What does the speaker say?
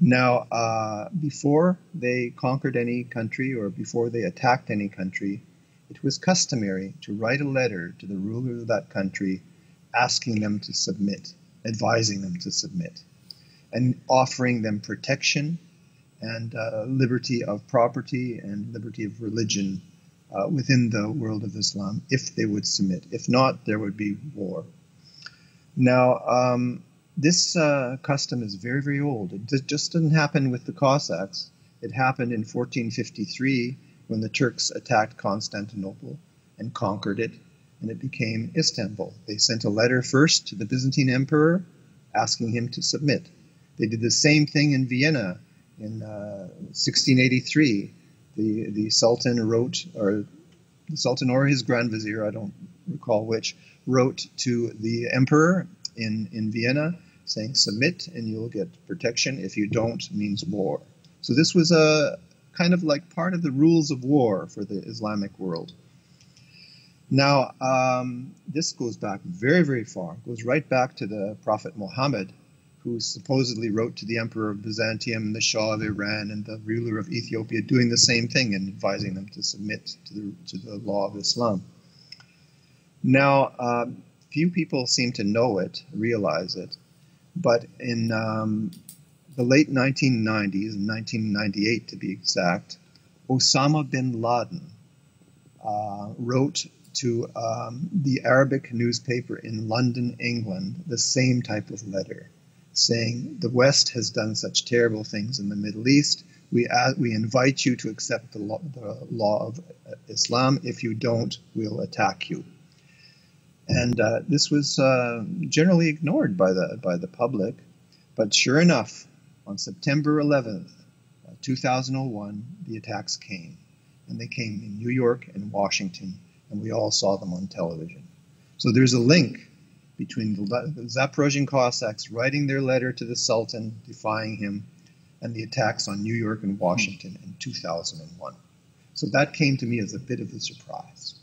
Now, uh, before they conquered any country or before they attacked any country, it was customary to write a letter to the ruler of that country asking them to submit, advising them to submit, and offering them protection and uh, liberty of property and liberty of religion uh, within the world of Islam if they would submit. If not, there would be war. Now, um, this uh, custom is very, very old. It just didn't happen with the Cossacks. It happened in 1453 when the Turks attacked Constantinople and conquered it, and it became Istanbul. They sent a letter first to the Byzantine emperor asking him to submit. They did the same thing in Vienna in uh, 1683. The, the Sultan wrote, or the Sultan or his Grand Vizier, I don't recall which, wrote to the emperor in, in Vienna saying submit and you'll get protection. If you don't, means war. So this was a kind of like part of the rules of war for the Islamic world. Now, um, this goes back very, very far. It goes right back to the Prophet Muhammad, who supposedly wrote to the Emperor of Byzantium the Shah of Iran and the ruler of Ethiopia, doing the same thing and advising them to submit to the, to the law of Islam. Now, um, few people seem to know it, realize it, but in um, the late 1990s, 1998 to be exact, Osama bin Laden uh, wrote to um, the Arabic newspaper in London, England, the same type of letter, saying the West has done such terrible things in the Middle East. We, uh, we invite you to accept the law, the law of Islam. If you don't, we'll attack you. And uh, this was uh, generally ignored by the, by the public. But sure enough, on September 11th, uh, 2001, the attacks came. And they came in New York and Washington, and we all saw them on television. So there's a link between the, the Zaporozhian Cossacks writing their letter to the Sultan, defying him, and the attacks on New York and Washington in 2001. So that came to me as a bit of a surprise.